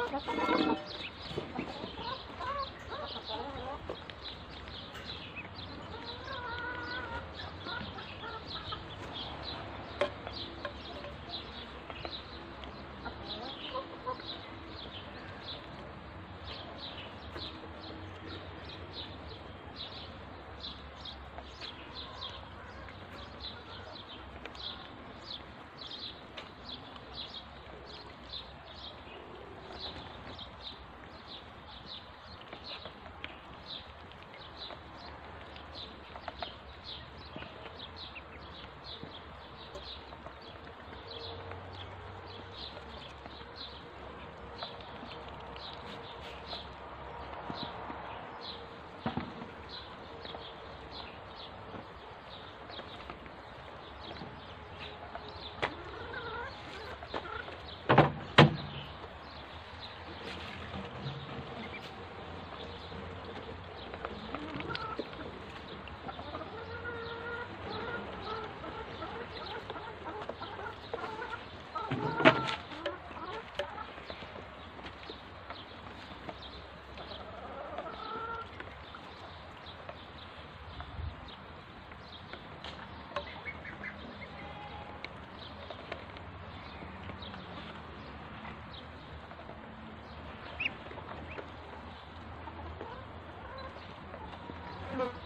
pra cá. look